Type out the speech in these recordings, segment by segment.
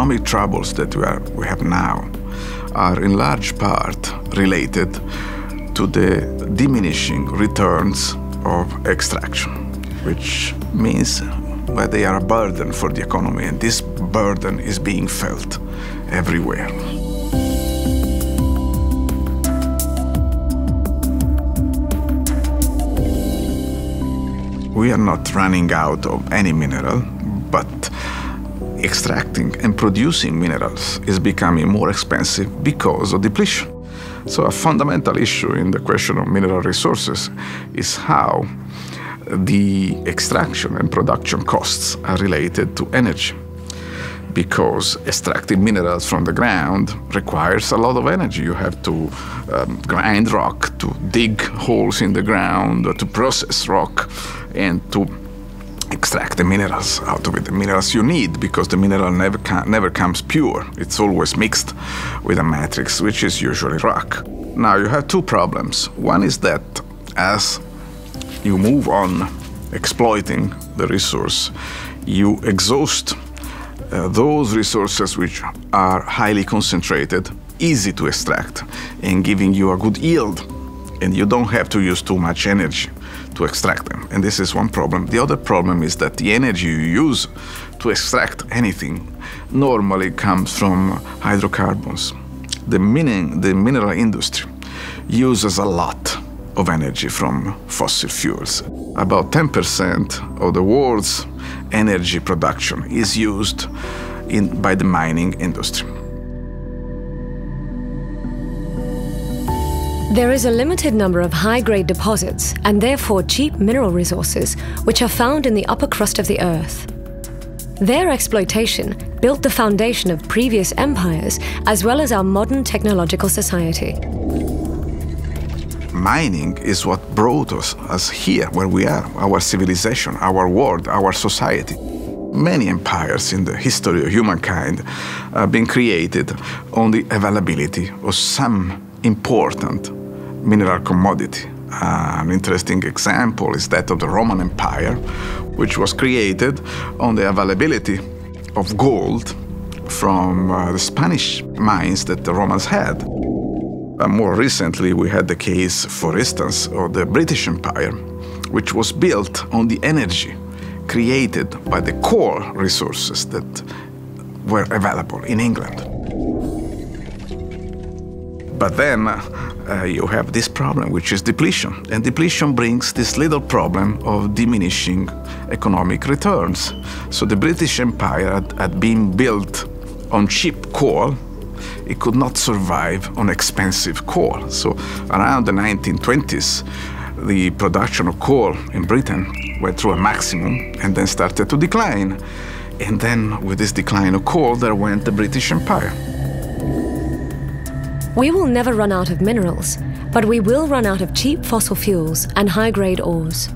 economic troubles that we, are, we have now are in large part related to the diminishing returns of extraction, which means that they are a burden for the economy, and this burden is being felt everywhere. We are not running out of any mineral, extracting and producing minerals is becoming more expensive because of depletion. So, a fundamental issue in the question of mineral resources is how the extraction and production costs are related to energy. Because extracting minerals from the ground requires a lot of energy. You have to um, grind rock, to dig holes in the ground, to process rock, and to extract the minerals out of it, the minerals you need, because the mineral never, never comes pure. It's always mixed with a matrix, which is usually rock. Now, you have two problems. One is that as you move on exploiting the resource, you exhaust uh, those resources which are highly concentrated, easy to extract, and giving you a good yield. And you don't have to use too much energy to extract them. And this is one problem. The other problem is that the energy you use to extract anything normally comes from hydrocarbons. The, mining, the mineral industry uses a lot of energy from fossil fuels. About 10% of the world's energy production is used in, by the mining industry. There is a limited number of high-grade deposits and therefore cheap mineral resources which are found in the upper crust of the Earth. Their exploitation built the foundation of previous empires as well as our modern technological society. Mining is what brought us, us here where we are, our civilization, our world, our society. Many empires in the history of humankind have been created on the availability of some important mineral commodity. An interesting example is that of the Roman Empire, which was created on the availability of gold from uh, the Spanish mines that the Romans had. Uh, more recently, we had the case, for instance, of the British Empire, which was built on the energy created by the coal resources that were available in England. But then uh, you have this problem, which is depletion. And depletion brings this little problem of diminishing economic returns. So the British Empire had, had been built on cheap coal. It could not survive on expensive coal. So around the 1920s, the production of coal in Britain went through a maximum and then started to decline. And then, with this decline of coal, there went the British Empire. We will never run out of minerals, but we will run out of cheap fossil fuels and high-grade ores.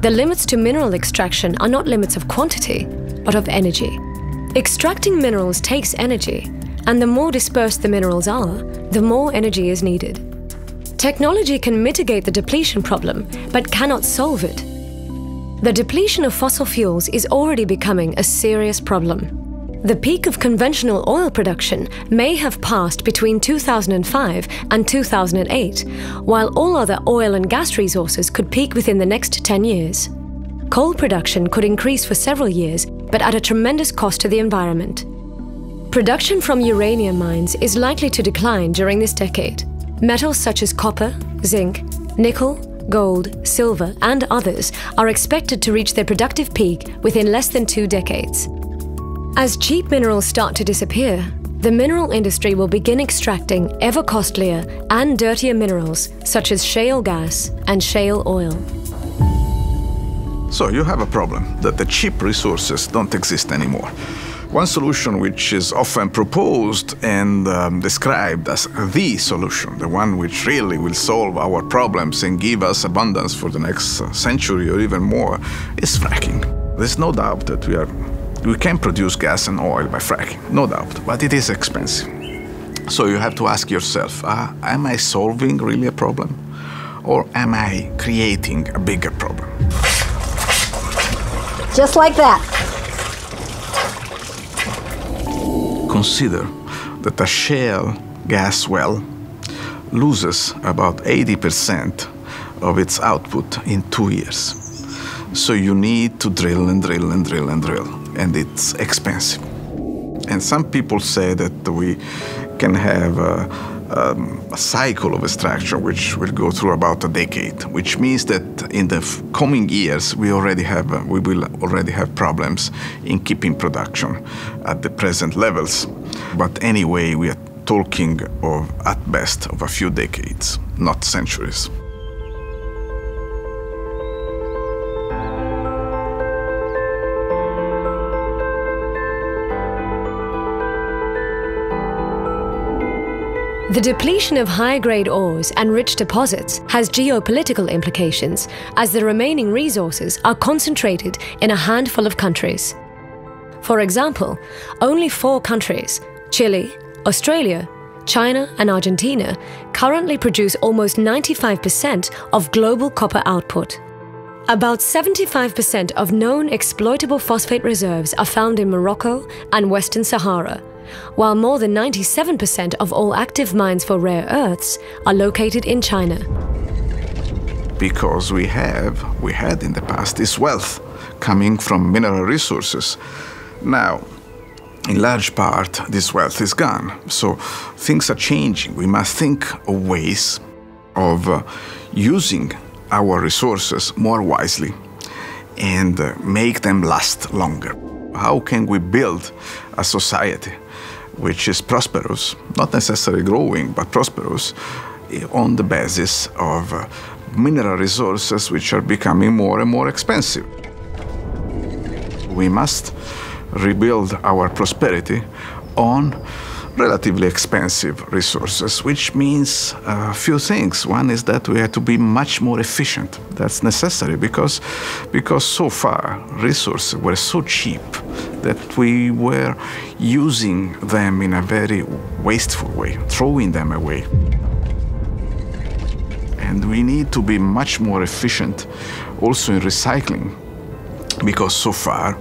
The limits to mineral extraction are not limits of quantity, but of energy. Extracting minerals takes energy, and the more dispersed the minerals are, the more energy is needed. Technology can mitigate the depletion problem, but cannot solve it. The depletion of fossil fuels is already becoming a serious problem. The peak of conventional oil production may have passed between 2005 and 2008, while all other oil and gas resources could peak within the next 10 years. Coal production could increase for several years, but at a tremendous cost to the environment. Production from uranium mines is likely to decline during this decade. Metals such as copper, zinc, nickel, gold, silver, and others are expected to reach their productive peak within less than two decades. As cheap minerals start to disappear, the mineral industry will begin extracting ever costlier and dirtier minerals such as shale gas and shale oil. So you have a problem that the cheap resources don't exist anymore. One solution which is often proposed and um, described as the solution, the one which really will solve our problems and give us abundance for the next uh, century or even more, is fracking. There's no doubt that we are we can produce gas and oil by fracking, no doubt, but it is expensive. So you have to ask yourself, uh, am I solving really a problem? Or am I creating a bigger problem? Just like that. consider that a shale gas well loses about 80% of its output in two years. So you need to drill and drill and drill and drill, and it's expensive. And some people say that we can have a, um, a cycle of extraction which will go through about a decade, which means that in the coming years we already have uh, we will already have problems in keeping production at the present levels. But anyway, we are talking of at best of a few decades, not centuries. The depletion of high grade ores and rich deposits has geopolitical implications as the remaining resources are concentrated in a handful of countries. For example, only four countries Chile, Australia, China, and Argentina currently produce almost 95% of global copper output. About 75% of known exploitable phosphate reserves are found in Morocco and Western Sahara while more than 97% of all active mines for rare earths are located in China. Because we have, we had in the past, this wealth coming from mineral resources. Now, in large part, this wealth is gone. So things are changing. We must think of ways of uh, using our resources more wisely and uh, make them last longer. How can we build a society which is prosperous, not necessarily growing, but prosperous, eh, on the basis of uh, mineral resources which are becoming more and more expensive. We must rebuild our prosperity on relatively expensive resources, which means a few things. One is that we have to be much more efficient. That's necessary because, because so far resources were so cheap that we were using them in a very wasteful way, throwing them away. And we need to be much more efficient also in recycling because so far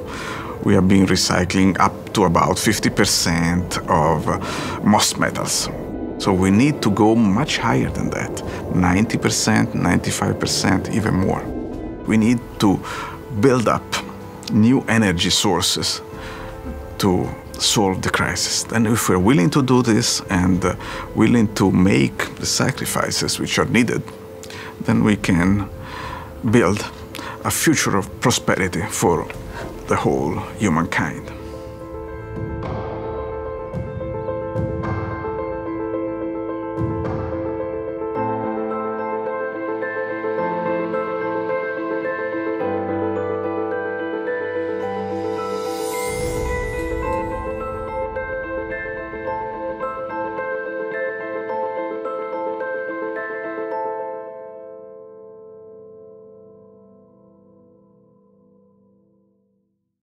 we have been recycling up to about 50% of most metals. So we need to go much higher than that 90%, 95%, even more. We need to build up new energy sources to solve the crisis. And if we're willing to do this and uh, willing to make the sacrifices which are needed, then we can build a future of prosperity for the whole humankind.